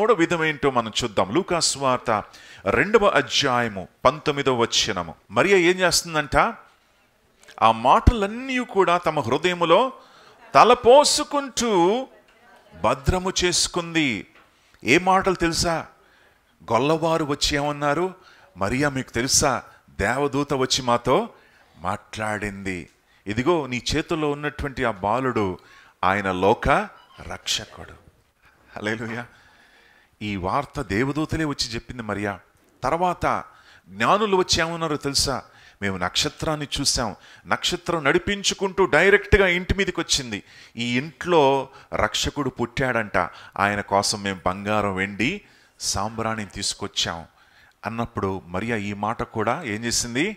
మూడో విధమేంటో మనం చూద్దాం. లూకాస్ వార్త రెండవ అధ్యాయము పంతొమ్మిదవ వచ్చినము మరి ఏం చేస్తుందంట? ఆ మాటలన్నీ కూడా తమ హృదయములో తలపోసుకుంటూ భద్రము చేసుకుంది. ఏ మాటలు తెలుసా? గొల్లవారు వచ్చి ఏమన్నారు? మరియా మీకు తెలుసా? దేవదూత వచ్చి మాతో మాట్లాడింది. ఇదిగో నీ చేతుల్లో ఉన్నటువంటి ఆ బాలుడు ఆయన లోక రక్షకుడు. హల్లెలూయా. ఈ వార్త దేవదూతలే వచ్చి చెప్పింది మరియా. తర్వాత జ్ఞానులు వచ్చి ఏమన్నారో తెలుసా? మేము నక్షత్రాన్ని చూసాం నక్షత్రం నడిపించుకుంటూ డైరెక్ట్గా ఇంటి మీదకి వచ్చింది ఈ ఇంట్లో రక్షకుడు పుట్టాడంట. ఆయన కోసం మేము బంగారం వెండి సాంబ్రాణిని తీసుకొచ్చాం. అన్నప్పుడు మరియా ఈ మాట కూడా ఏం చేసింది?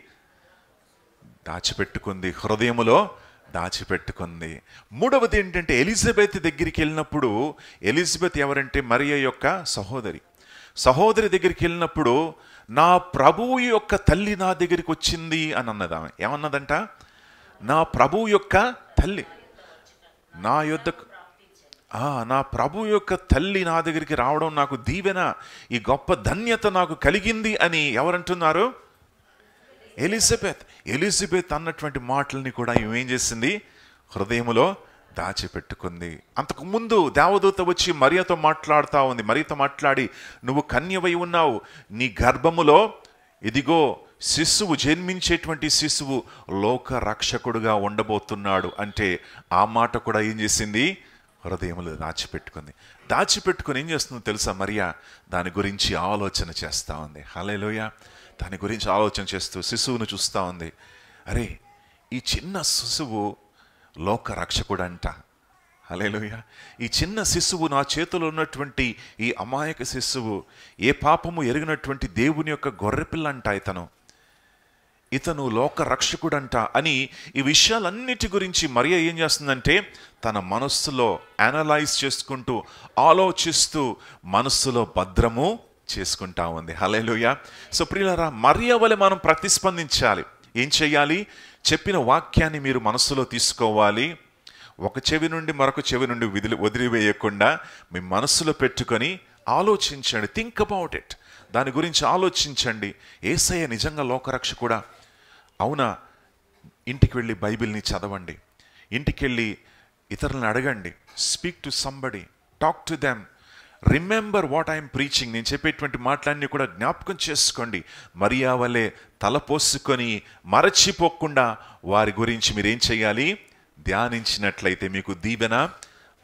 దాచిపెట్టుకుంది. హృదయములో దాచిపెట్టుకుంది. మూడవది ఏంటంటే ఎలిజబెత్ దగ్గరికి వెళ్ళినప్పుడు ఎలిజబెత్ ఎవరంటే మరియ యొక్క సహోదరి. సహోదరి దగ్గరికి వెళ్ళినప్పుడు నా ప్రభువు యొక్క తల్లి నా దగ్గరికి వచ్చింది అని అన్నది ఆమె. ఏమన్నదంట? నా ప్రభువు యొక్క తల్లి. నా యొద్దకు నా ప్రభు యొక్క తల్లి నా దగ్గరికి రావడం నాకు దీవెన ఈ గొప్ప ధన్యత నాకు కలిగింది అని ఎవరంటున్నారు? ఎలిజబెత్. ఎలిజబెత్ అన్నటువంటి మాటల్ని కూడా ఏం చేసింది? హృదయములో దాచిపెట్టుకుంది. అంతకు ముందు దేవదూత వచ్చి మరియతో మాట్లాడుతూ ఉంది. మరియతో మాట్లాడి నువ్వు కన్యవై ఉన్నావు. నీ గర్భములో ఇదిగో శిశువు జన్మించేటువంటి శిశువు లోక రక్షకుడుగా ఉండబోతున్నాడు. అంటే ఆ మాట కూడా ఏం చేసింది? హృదయములో దాచిపెట్టుకుంది. దాచిపెట్టుకుని ఏం చేస్తుందో తెలుసా మరియా? దాని గురించి ఆలోచన చేస్తూ ఉంది. హలేలోయ దాని గురించి ఆలోచన చేస్తూ శిశువును చూస్తూ ఉంది. అరే ఈ చిన్న శిశువు లోక రక్షకుడంట అలేలుయ ఈ చిన్న శిశువు నా చేతిలో ఉన్నటువంటి ఈ అమాయక శిశువు ఏ పాపము ఎరిగినటువంటి దేవుని యొక్క గొర్రెపిల్లంట ఇతను. ఇతను లోక రక్షకుడంట అని ఈ విషయాలన్నిటి గురించి మరియ ఏం చేస్తుందంటే తన మనస్సులో అనలైజ్ చేసుకుంటూ ఆలోచిస్తూ మనస్సులో భద్రము చేసుకుంటా ఉంది. హలేలుయ సో ప్రియులరా మరియ వలె మనం ప్రతిస్పందించాలి. ఏం చేయాలి చెప్పిన వాక్యాన్ని మీరు మనస్సులో తీసుకోవాలి. ఒక చెవి నుండి మరొక చెవి నుండి విదిలి వదిలివేయకుండా మీ మనస్సులో పెట్టుకొని ఆలోచించండి. థింక్ అబౌట్ ఇట్ దాని గురించి ఆలోచించండి. ఏసయ్య నిజంగా లోకరక్ష కూడా అవునా? ఇంటికి వెళ్ళి బైబిల్ని చదవండి. ఇంటికి వెళ్ళి ఇతరులను అడగండి. Speak to somebody talk to them remember what I'm preaching నేను చెప్పేటువంటి మాటలన్నీ కూడా జ్ఞాపకం చేసుకోండి. మరియా వలె తలపోసుకొని మరచిపోకుండా వారి గురించి మీరేం చేయాలి? ధ్యానించినట్లయితే మీకు దీవెన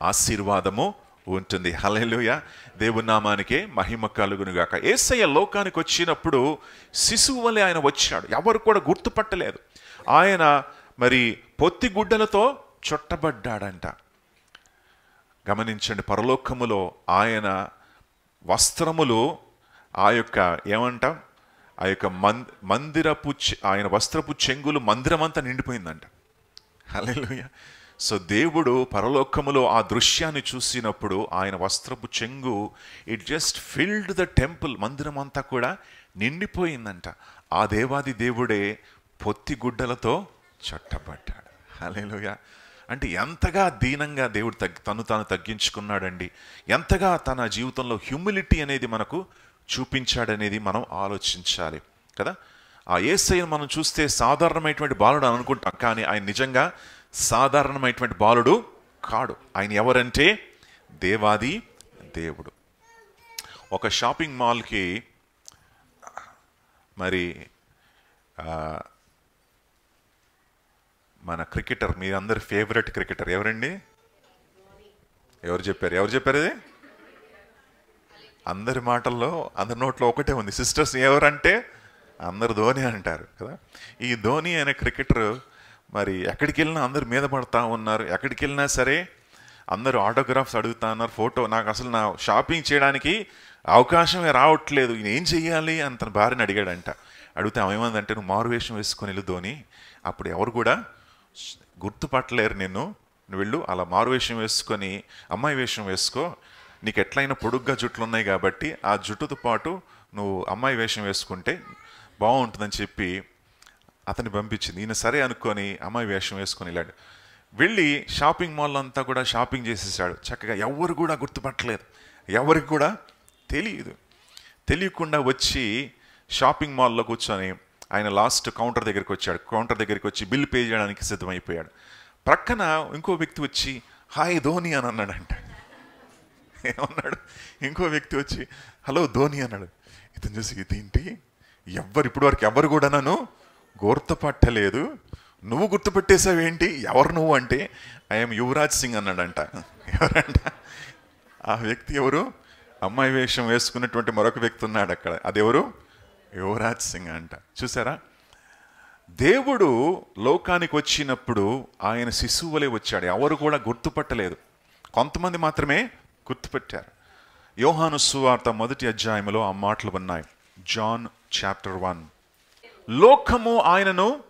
ఆశీర్వాదము ఉంటుంది. హలెలుయ దేవునామానికే మహిమ కలుగునుగాక ఏసయ్య లోకానికి వచ్చినప్పుడు శిశువు వలె ఆయన వచ్చాడు. ఎవరు కూడా గుర్తుపట్టలేదు. ఆయన మరి పొత్తి గుడ్డలతో చుట్టబడ్డాడంట. గమనించండి పరలోకములో ఆయన వస్త్రములు ఆ యొక్క ఏమంట? ఆ యొక్క మం మందిరపు ఆయన వస్త్రపు చెంగులు మందిరమంతా నిండిపోయిందంట. హల్లెలూయ. సో దేవుడు పరలోకములో ఆ దృశ్యాన్ని చూసినప్పుడు ఆయన వస్త్రపు చెంగు it just filled the temple మందిరం అంతా కూడా నిండిపోయిందంట. ఆ దేవాది దేవుడే పొత్తి గుడ్డలతో చట్టబడ్డాడు. హల్లెలూయ. అంటే ఎంతగా దీనంగా దేవుడు తగ్గి తను తాను తగ్గించుకున్నాడండి. ఎంతగా తన జీవితంలో హ్యూమిలిటీ అనేది మనకు చూపించాడనేది మనం ఆలోచించాలి కదా? ఆ ఏసైని మనం చూస్తే సాధారణమైనటువంటి బాలుడు అని అనుకుంటాం కానీ ఆయన నిజంగా సాధారణమైనటువంటి బాలుడు కాడు. ఆయన ఎవరంటే? దేవాది దేవుడు. ఒక షాపింగ్ మాల్కి మరి మన క్రికెటర్ మీ అందరి ఫేవరెట్ క్రికెటర్ ఎవరండి? ఎవరు చెప్పారు? ఎవరు చెప్పారు అది అందరి మాటల్లో అందరి నోట్లో ఒకటే ఉంది. సిస్టర్స్ ఎవరంటే అందరు ధోని అంటారు కదా. ఈ ధోని అనే క్రికెటర్ మరి ఎక్కడికి వెళ్ళినా అందరు మీద పడతా ఉన్నారు. ఎక్కడికి వెళ్ళినా సరే అందరూ ఆటోగ్రాఫ్స్ అడుగుతా ఉన్నారు. ఫోటో నాకు అసలు నా షాపింగ్ చేయడానికి అవకాశమే రావట్లేదు. ఏం చెయ్యాలి అని తన భార్యని అడిగాడంట. అడిగితే ఆమె ఏమందంటే నువ్వు మారు వేషం వేసుకొని వెళ్ళు ధోని. అప్పుడు ఎవరు కూడా గుర్తుపట్టలేరు నిన్ను. నువ్వు వెళ్ళు అలా మారు వేషం వేసుకొని అమ్మాయి వేషం వేసుకో. నీకు ఎట్లయినా పొడుగ్గా జుట్లు ఉన్నాయి కాబట్టి ఆ జుట్టుతో పాటు నువ్వు అమ్మాయి వేషం వేసుకుంటే బాగుంటుందని చెప్పి అతన్ని పంపించింది. ఈయన సరే అనుకొని అమ్మాయి వేషం వేసుకొని వెళ్ళాడు. వెళ్ళి షాపింగ్ మాల్ అంతా కూడా షాపింగ్ చేసేసాడు. చక్కగా ఎవరు కూడా గుర్తుపట్టలేదు. ఎవరికి కూడా తెలియదు. తెలియకుండా వచ్చి షాపింగ్ మాల్లో కూర్చొని ఆయన లాస్ట్ కౌంటర్ దగ్గరికి వచ్చాడు. కౌంటర్ దగ్గరికి వచ్చి బిల్ పే చేయడానికి సిద్ధమైపోయాడు. ప్రక్కన ఇంకో వ్యక్తి వచ్చి హాయ్ ధోని అని అన్నాడంట. ఏమన్నాడు? ఇంకో వ్యక్తి వచ్చి హలో ధోని అన్నాడు. ఇతను చూసి ఇదేంటి? ఎవ్వరు ఇప్పటి వరకు ఎవరు కూడా నన్ను గుర్తుపట్టలేదు. నువ్వు గుర్తుపెట్టేసావేంటి ఎవరు నువ్వు అంటే ఐఎమ్ యువరాజ్ సింగ్ అన్నాడంట. ఎవరంట? ఆ వ్యక్తి ఎవరు? అమ్మాయి వేషం వేసుకున్నటువంటి మరొక వ్యక్తి ఉన్నాడు అక్కడ. అదెవరు? యువరాజ్ సింగ్ అంట. చూసారా? దేవుడు లోకానికి వచ్చినప్పుడు ఆయన శిశువులే వచ్చాడు. ఎవరు కూడా గుర్తుపట్టలేదు. కొంతమంది మాత్రమే గుర్తుపెట్టారు. యోహాను సువార్త మొదటి అధ్యాయంలో ఆ మాటలు ఉన్నాయి. John chapter one. లోకము ఆయనను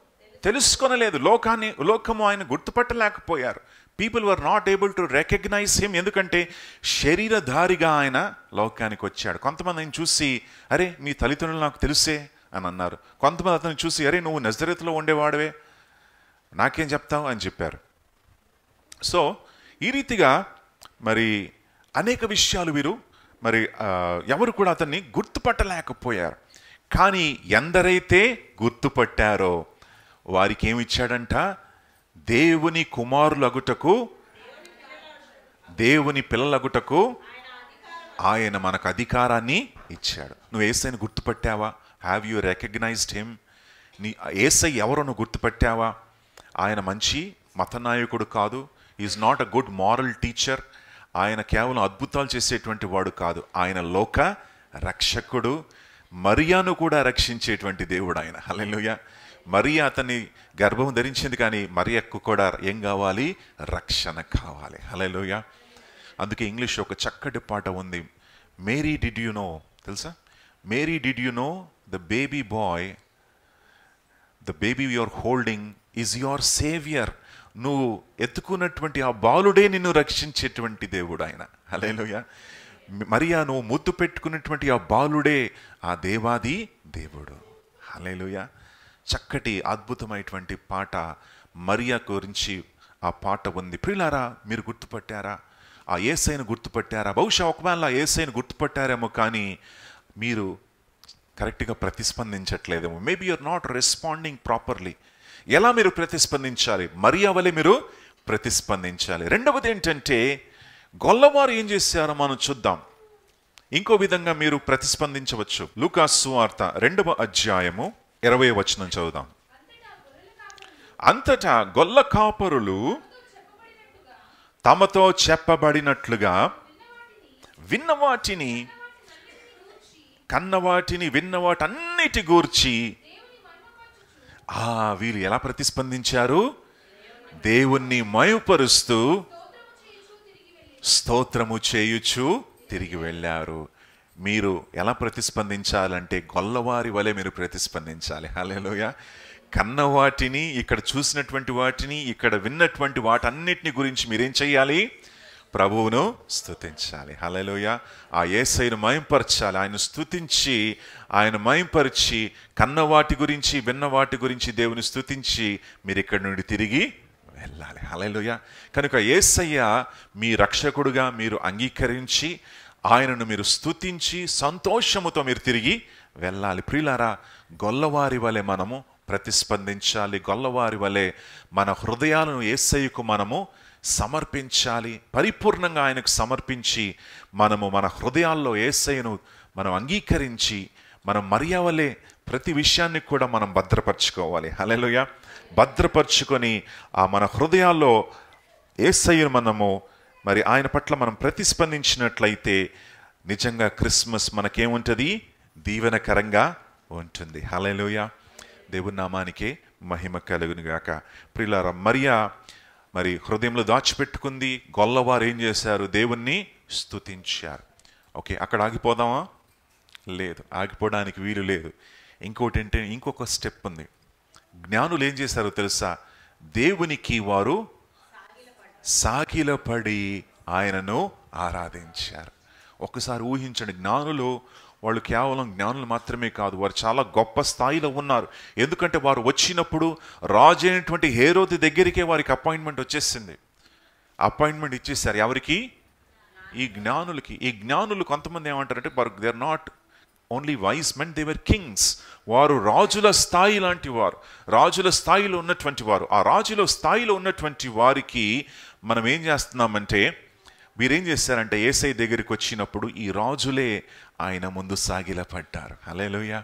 తెలుసుకొనలేదు. లోకాన్ని లోకము ఆయన గుర్తుపట్టలేకపోయారు. People were not able to recognise him ఎందుకంటే శరీరధారిగా ఆయన లోకానికి వచ్చాడు. కొంతమంది ఆయన చూసి అరే మీ తల్లిదండ్రులు నాకు తెలుసే అని అన్నారు. కొంతమంది అతను చూసి అరే నువ్వు నజరత్లో ఉండేవాడవే? నాకేం చెప్తావు? అని చెప్పారు. సో ఈ రీతిగా మరి అనేక విషయాలు వీరు మరి ఎవరు కూడా అతన్ని గుర్తుపట్టలేకపోయారు. కానీ ఎందరైతే గుర్తుపట్టారో వారికి ఏమిచ్చాడంట దేవుని కుమారులగుటకు దేవుని పిల్లలగుటకు ఆయన మనకు అధికారాన్ని ఇచ్చాడు. నువ్వు ఏసైని గుర్తుపట్టావా? హ్యావ్ యూ రికగ్నైజ్డ్ హిమ్ నీ ఏసై ఎవరో నువ్వు గుర్తుపట్టావా? ఆయన మంచి మతనాయకుడు కాదు. Is not a good moral teacher ఆయన కేవలం అద్భుతాలు చేసేటువంటి వాడు కాదు. ఆయన లోక రక్షకుడు. మరియాను కూడా రక్షించేటువంటి దేవుడు ఆయన. హలెలుయా మరీ అతన్ని గర్భం ధరించింది కానీ మరియకు కూడా ఏం కావాలి? రక్షణ కావాలి. హలోయ అందుకే ఇంగ్లీష్ ఒక చక్కటి పాట ఉంది. Mary did you know? తెలుసా? Mary did you know? The baby boy the baby your holding is your saviour. నువ్వు ఎత్తుకున్నటువంటి ఆ బాలుడే నిన్ను రక్షించేటువంటి దేవుడు ఆయన. హలేలుయ మరియా నువ్వు ముద్దు పెట్టుకున్నటువంటి ఆ బాలుడే ఆ దేవాది దేవుడు. హలేలుయా చక్కటి అద్భుతమైనటువంటి పాట మరియా గురించి ఆ పాట ఉంది. ప్రిలారా మీరు గుర్తుపట్టారా? ఆ ఏసైను గుర్తుపట్టారా? బహుశా ఒకవేళ ఏసైను గుర్తుపట్టారేమో కానీ మీరు కరెక్ట్గా ప్రతిస్పందించట్లేదేమో. Maybe you're not responding properly ఎలా మీరు ప్రతిస్పందించాలి? మరియా వలె మీరు ప్రతిస్పందించాలి. రెండవది ఏంటంటే గొల్లవారు ఏం చేశారో మనం చూద్దాం. ఇంకో విధంగా మీరు ప్రతిస్పందించవచ్చు. లూకాసు సువార్త రెండవ అధ్యాయము ఇరవై వచనం చదువుదాం. అంతటా గొల్ల కాపరులు తమతో చెప్పబడినట్లుగా విన్నవాటిని కన్నవాటిని విన్నవాటన్నిటి గూర్చి ఆ వీరు ఎలా ప్రతిస్పందించారు? దేవుణ్ణి మయుపరుస్తూ స్తోత్రము చేయుచు తిరిగి వెళ్ళారు. మీరు ఎలా ప్రతిస్పందించాలంటే గొల్లవారి వలె మీరు ప్రతిస్పందించాలి. హాలేలోయ కన్న వాటిని ఇక్కడ చూసినటువంటి వాటిని ఇక్కడ విన్నటువంటి వాటన్నిటిని గురించి మీరేం చెయ్యాలి? ప్రభువును స్థుతించాలి హలలోయ ఆ ఏసైను మయంపరచాలి. ఆయన స్థుతించి ఆయన మయంపరిచి కన్న వాటి గురించి విన్న వాటి గురించి దేవుని స్థుతించి మీరు ఇక్కడి నుండి తిరిగి వెళ్ళాలి. హలలోయ కనుక ఏసయ్య మీ రక్షకుడుగా మీరు అంగీకరించి ఆయనను మీరు స్తుతించి సంతోషముతో మీరు తిరిగి వెళ్ళాలి. ప్రియులారా గొల్లవారి వలె మనము ప్రతిస్పందించాలి. గొల్లవారి వలె మన హృదయాలను ఏసయ్యకు మనము సమర్పించాలి. పరిపూర్ణంగా ఆయనకు సమర్పించి మనము మన హృదయాల్లో ఏసయ్యను మనం అంగీకరించి మనం మర్యావలే ప్రతి విషయాన్ని కూడా మనం భద్రపరచుకోవాలి. హలెలుయ భద్రపరుచుకొని ఆ మన హృదయాల్లో ఏసయ్యను మనము మరి ఆయన పట్ల మనం ప్రతిస్పందించినట్లయితే నిజంగా క్రిస్మస్ మనకేముంటుంది? దీవెనకరంగా ఉంటుంది. హలెలుయ దేవుని నామానికే మహిమ కలుగును ప్రిలార మరియా మరి హృదయంలో దాచిపెట్టుకుంది. గొల్లవారు ఏం చేశారు? దేవుణ్ణి స్తుతించారు. ఓకే అక్కడ ఆగిపోదామా? లేదు ఆగిపోవడానికి వీలు లేదు. ఇంకోటి ఏంటంటే ఇంకొక స్టెప్ ఉంది. జ్ఞానులు ఏం చేశారో తెలుసా? దేవునికి వారు సాకిలపడి ఆయనను ఆరాధించారు. ఒకసారి ఊహించండి జ్ఞానులు వాళ్ళు కేవలం జ్ఞానులు మాత్రమే కాదు వారు చాలా గొప్ప స్థాయిలో ఉన్నారు. ఎందుకంటే వారు వచ్చినప్పుడు రాజు అయినటువంటి హేరోది దగ్గరికే వారికి అపాయింట్మెంట్ వచ్చేసింది. అపాయింట్మెంట్ ఇచ్చేసారు ఎవరికి? ఈ జ్ఞానులకి. ఈ జ్ఞానులు కొంతమంది ఏమంటారంటే they are not only wise men they were kings వారు రాజుల స్థాయి లాంటి వారు. రాజుల స్థాయిలో ఉన్నటువంటి వారు. ఆ రాజుల స్థాయిలో ఉన్నటువంటి వారికి మనం ఏం చేస్తున్నామంటే మీరేం చేశారంటే ఏసై దగ్గరికి వచ్చినప్పుడు ఈ రాజులే ఆయన ముందు సాగిలపడ్డారు. హలేలుయ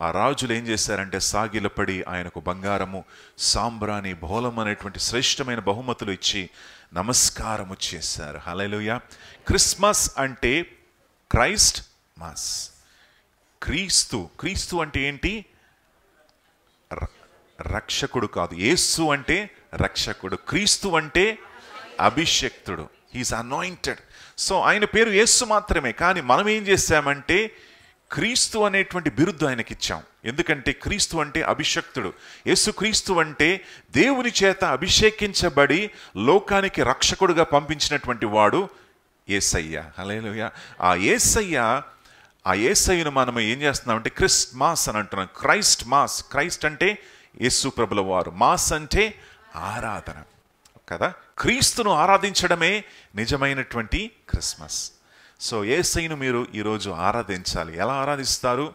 ఆ రాజులు ఏం చేశారంటే సాగిలపడి ఆయనకు బంగారము సాంబ్రాణి బోలం అనేటువంటి శ్రేష్టమైన బహుమతులు ఇచ్చి నమస్కారము చేశారు. హలేలుయ క్రిస్మస్ అంటే క్రైస్ట్ మాస్. క్రీస్తు. క్రీస్తు అంటే ఏంటి? ర- రక్షకుడు కాదు. యేసు అంటే రక్షకుడు. క్రీస్తు అంటే అభిషక్తుడు. హీస్ అనాయింటెడ్ సో ఆయన పేరు యేసు మాత్రమే. కానీ మనం ఏం చేశామంటే క్రీస్తు అనేటువంటి బిరుద్దు ఆయనకి ఇచ్చాం ఎందుకంటే క్రీస్తు అంటే అభిషక్తుడు. యేసు క్రీస్తు అంటే దేవుని చేత అభిషేకించబడి లోకానికి రక్షకుడుగా పంపించినటువంటి వాడు ఏసయ్య. హలేలుయ ఆ ఏసయ్య ఆ ఏసయ్యను మనం ఏం చేస్తున్నామంటే క్రిస్ట్ మాస్ అని అంటున్నాం. Christ mass. క్రైస్ట్ అంటే యేసు ప్రభుల వారు. మాస్ అంటే ఆరాధన. కదా? క్రీస్తును ఆరాధించడమే నిజమైనటువంటి క్రిస్మస్. సో ఏసైను మీరు ఈరోజు ఆరాధించాలి. ఎలా ఆరాధిస్తారు?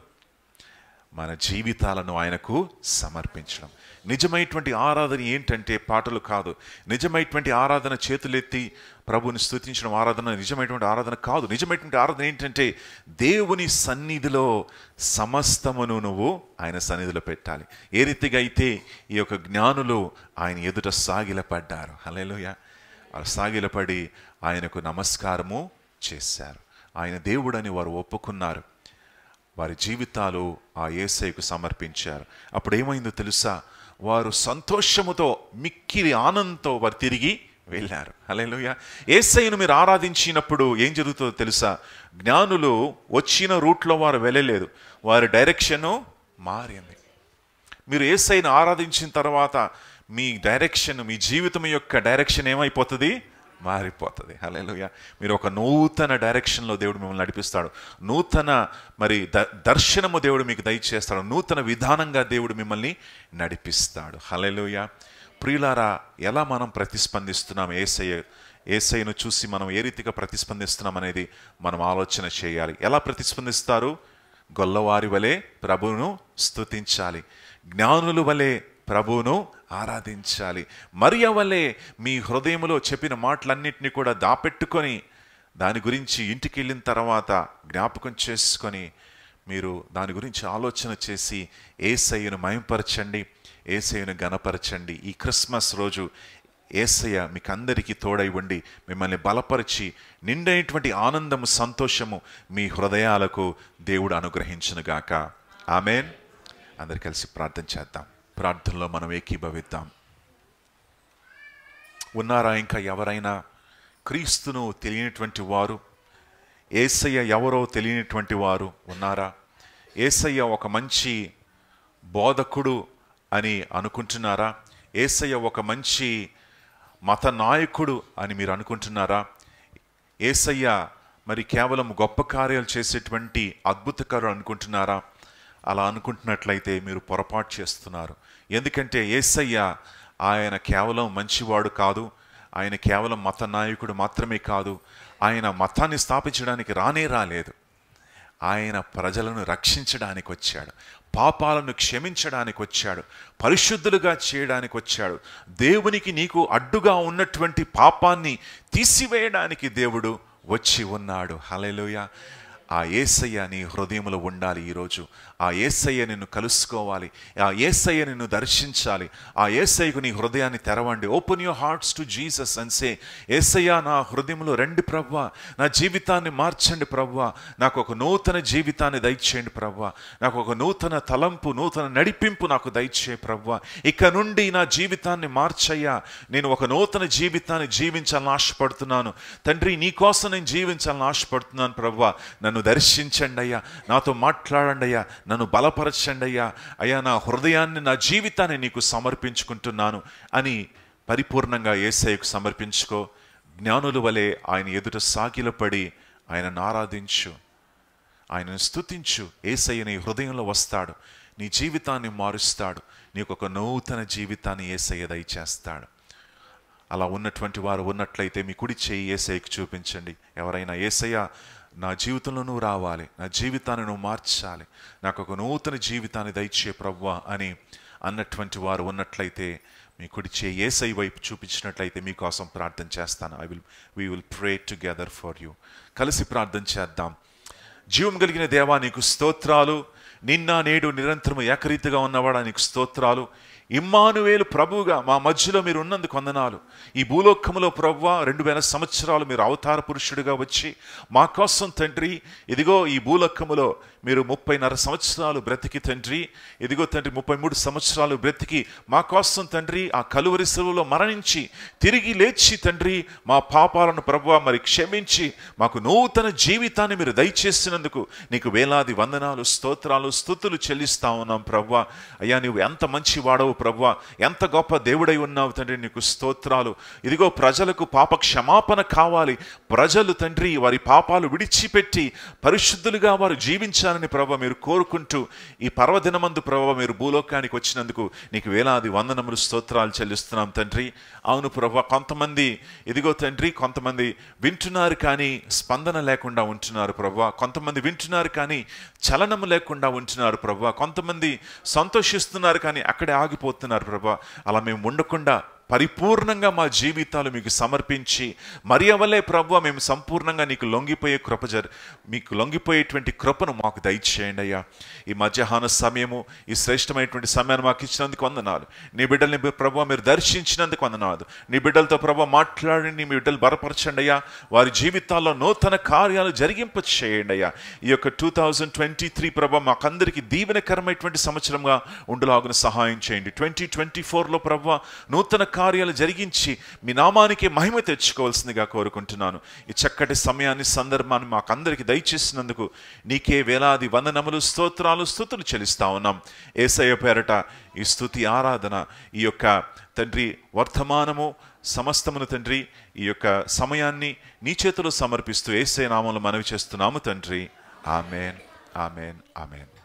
మన జీవితాలను ఆయనకు సమర్పించడం. నిజమైనటువంటి ఆరాధన ఏంటంటే పాటలు కాదు. నిజమైనటువంటి ఆరాధన చేతులెత్తి ప్రభుని స్థుతించడం ఆరాధన నిజమైనటువంటి ఆరాధన కాదు. నిజమైనటువంటి ఆరాధన ఏంటంటే దేవుని సన్నిధిలో సమస్తమును నువ్వు ఆయన సన్నిధిలో పెట్టాలి. ఏ రీతిగా అయితే ఈ యొక్క జ్ఞానులు ఆయన ఎదుట సాగిలపడ్డారు. హలేలోయ సాగిలపడి ఆయనకు నమస్కారము చేశారు. ఆయన దేవుడని వారు ఒప్పుకున్నారు. వారి జీవితాలు ఆ ఏసైకు సమర్పించారు. అప్పుడు ఏమైందో తెలుసా? వారు సంతోషముతో మిక్కిలి ఆనందంతో వారు తిరిగి వెళ్ళారు. అలెలుయ ఏసైను మీరు ఆరాధించినప్పుడు ఏం జరుగుతుందో తెలుసా? జ్ఞానులు వచ్చిన రూట్లో వారు వెళ్ళలేదు. వారి డైరెక్షను మారింది. మీరు ఏసైను ఆరాధించిన తర్వాత మీ డైరెక్షన్ మీ జీవితం యొక్క డైరెక్షన్ ఏమైపోతుంది? మారిపోతుంది. హలేలుయ మీరు ఒక నూతన డైరెక్షన్లో దేవుడు మిమ్మల్ని నడిపిస్తాడు. నూతన మరి ద దర్శనము దేవుడు మీకు దయచేస్తాడు. నూతన విధానంగా దేవుడు మిమ్మల్ని నడిపిస్తాడు. హలేలుయ ప్రియులారా ఎలా మనం ప్రతిస్పందిస్తున్నాం? ఏసయ్య ఏసయ్యను చూసి మనం ఏ రీతిగా ప్రతిస్పందిస్తున్నాం అనేది మనం ఆలోచన చేయాలి. ఎలా ప్రతిస్పందిస్తారు? గొల్లవారి వలె ప్రభువును స్తుతించాలి. జ్ఞానులు వలె ప్రభువును ఆరాధించాలి. మరియ వలె మీ హృదయంలో చెప్పిన మాటలన్నింటినీ కూడా దాపెట్టుకొని దాని గురించి ఇంటికి వెళ్ళిన తర్వాత జ్ఞాపకం చేసుకొని మీరు దాని గురించి ఆలోచన చేసి ఏసయ్యను మయంపరచండి ఏసయ్యను గనపరచండి ఈ క్రిస్మస్ రోజు ఏసయ్య మీకు అందరికీ తోడై ఉండి మిమ్మల్ని బలపరిచి నిండైనటువంటి ఆనందము సంతోషము మీ హృదయాలకు దేవుడు అనుగ్రహించునుగాక. ఆమెన్. అందరు కలిసి ప్రార్థన చేద్దాం. ప్రార్థనలో మనం ఏకీభవిద్దాం. ఉన్నారా ఇంకా ఎవరైనా క్రీస్తును తెలియనటువంటి వారు? ఏసయ్య ఎవరో తెలియనటువంటి వారు ఉన్నారా? ఏసయ్య ఒక మంచి బోధకుడు అని అనుకుంటున్నారా? ఏసయ్య ఒక మంచి మత నాయకుడు అని మీరు అనుకుంటున్నారా? ఏసయ్య మరి కేవలం గొప్ప కార్యాలు చేసేటువంటి అద్భుతకారుడు అనుకుంటున్నారా? అలా అనుకుంటున్నట్లయితే మీరు పొరపాటు చేస్తున్నారు. ఎందుకంటే ఏసయ్య ఆయన కేవలం మంచివాడు కాదు. ఆయన కేవలం మత నాయకుడు మాత్రమే కాదు. ఆయన మతాన్ని స్థాపించడానికి రానే రాలేదు. ఆయన ప్రజలను రక్షించడానికి వచ్చాడు. పాపాలను క్షమించడానికి వచ్చాడు. పరిశుద్ధులుగా చేయడానికి వచ్చాడు. దేవునికి నీకు అడ్డుగా ఉన్నటువంటి పాపాన్ని తీసివేయడానికి దేవుడు వచ్చి ఉన్నాడు. హలెలుయ ఆ ఏసయ్య నీ హృదయంలో ఉండాలి ఈరోజు. ఆ ఏసయ్య నిన్ను కలుసుకోవాలి. ఆ ఏసయ్య నిన్ను దర్శించాలి. ఆ ఏసయ్యకు నీ హృదయాన్ని తెరవండి. Open your hearts to Jesus and say Yesayya నా హృదయంలో రండి ప్రవ్వ. నా జీవితాన్ని మార్చండి ప్రవ్వ. నాకు ఒక నూతన జీవితాన్ని దయచేయండి ప్రవ్వ. నాకు ఒక నూతన తలంపు నూతన నడిపింపు నాకు దయచే ప్రవ్వ. ఇక నుండి నా జీవితాన్ని మార్చయ్యా. నేను ఒక నూతన జీవితాన్ని జీవించాలని ఆశపడుతున్నాను. తండ్రి నీకోసం నేను జీవించాలని ఆశపడుతున్నాను ప్రవ్వ. నన్ను దర్శించండి అయ్యా. నాతో మాట్లాడండి అయ్యా. నన్ను బలపరచండి అయ్యా అయ్యా నా హృదయాన్ని నా జీవితాన్ని నీకు సమర్పించుకుంటున్నాను అని పరిపూర్ణంగా ఏసయ్యకు సమర్పించుకో. జ్ఞానుల వలె ఆయన ఎదుట సాగిలపడి ఆయనను ఆరాధించు. ఆయనను స్తుతించు. ఏసయ్య నీ హృదయంలో వస్తాడు. నీ జీవితాన్ని మారుస్తాడు. నీకు ఒక నూతన జీవితాన్ని ఏసయ్య దయచేస్తాడు. అలా ఉన్నటువంటి వారు ఉన్నట్లయితే మీ కుడి చేయి ఏసైకి చూపించండి. ఎవరైనా ఏసయ్య నా జీవితంలో నువ్వు రావాలి నా జీవితాన్ని నువ్వు మార్చాలి నాకు ఒక నూతన జీవితాన్ని దయచే ప్రవ్వా అని అన్నటువంటి వారు ఉన్నట్లయితే మీ కుడి ఏసై వైపు చూపించినట్లయితే మీకోసం ప్రార్థన చేస్తాను. I will we will pray together for you కలిసి ప్రార్థన చేద్దాం. జీవం కలిగిన దేవా నీకు స్తోత్రాలు. నిన్న నేడు నిరంతరం ఏకరీతిగా ఉన్నవాడా నీకు స్తోత్రాలు. ఇమ్మానువేలు ప్రభువుగా మా మధ్యలో మీరు ఉన్నందుకు వందనాలు. ఈ భూలోకములో ప్రవ్వ రెండు వేల సంవత్సరాలు మీరు అవతార పురుషుడిగా వచ్చి మా కోసం తండ్రి ఇదిగో ఈ భూలోకములో మీరు ముప్పైన్నర సంవత్సరాలు బ్రతికి తండ్రి ఇదిగో తండ్రి ముప్పై మూడు సంవత్సరాలు బ్రతికి మా కోసం తండ్రి ఆ కలువరి సెలవులో మరణించి తిరిగి లేచి తండ్రి మా పాపాలను ప్రభువ మరి క్షమించి మాకు నూతన జీవితాన్ని మీరు దయచేసినందుకు నీకు వేలాది వందనాలు స్తోత్రాలు స్థుతులు చెల్లిస్తా ఉన్నాం ప్రభువ అయ్యా నువ్వు ఎంత మంచి వాడవు ప్రభువ ఎంత గొప్ప దేవుడై ఉన్నావు తండ్రి నీకు స్తోత్రాలు. ఇదిగో ప్రజలకు పాప క్షమాపణ కావాలి. ప్రజలు తండ్రి వారి పాపాలు విడిచిపెట్టి పరిశుద్ధులుగా వారు జీవించాలని ప్రభావ మీరు కోరుకుంటూ ఈ పర్వదినమందు ప్రభావ మీరు భూలోకానికి వచ్చినందుకు నీకు వేలాది వందనములు స్తోత్రాలు చెల్లిస్తున్నాం తండ్రి. అవును ప్రభు కొంతమంది ఇదిగో తండ్రి కొంతమంది వింటున్నారు కానీ స్పందన లేకుండా ఉంటున్నారు ప్రభు కొంతమంది వింటున్నారు కానీ చలనము లేకుండా ఉంటున్నారు ప్రభు కొంతమంది సంతోషిస్తున్నారు కానీ అక్కడే ఆగిపో ఆగిపోతున్నారు ప్రభా. అలా మేము ఉండకుండా పరిపూర్ణంగా మా జీవితాలు మీకు సమర్పించి మరి అవలే ప్రభు మేము సంపూర్ణంగా నీకు లొంగిపోయే కృప జర్ మీకు లొంగిపోయేటువంటి కృపను మాకు దయచేయండి అయ్యా. ఈ మధ్యాహ్న సమయము ఈ శ్రేష్టమైనటువంటి సమయాన్ని మాకు ఇచ్చినందుకు వందనాలు. నీ బిడ్డల్ని ప్రభు మీరు దర్శించినందుకు వందనాలు. నీ బిడ్డలతో ప్రభు మాట్లాడి మీ బిడ్డలు బలపరచండి అయ్యా. వారి జీవితాల్లో నూతన కార్యాలు జరిగింప చేయండి అయ్యా. ఈ యొక్క టూ థౌజండ్ ట్వంటీ త్రీ ప్రభ మాకందరికీ దీవెనకరమైనటువంటి సంవత్సరంగా ఉండులాగున సహాయం చేయండి. ట్వంటీ ట్వంటీ ఫోర్లో ప్రభు నూతన కార్యాలు జరిగించి మీ నామానికి మహిమ తెచ్చుకోవాల్సిందిగా కోరుకుంటున్నాను. ఈ చక్కటి సమయాన్ని సందర్భాన్ని మాకందరికి దయచేసినందుకు నీకే వేలాది వందనములు స్తోత్రాలు స్థుతులు చెల్లిస్తా ఉన్నాం. ఏసయ్య పేరట ఈ స్థుతి ఆరాధన ఈ యొక్క తండ్రి వర్తమానము సమస్తమును తండ్రి ఈ యొక్క సమయాన్ని నీ చేతిలో సమర్పిస్తూ ఏసై నామంలో మనవి చేస్తున్నాము తండ్రి. ఆమెన్. ఆమెన్. ఆమెన్.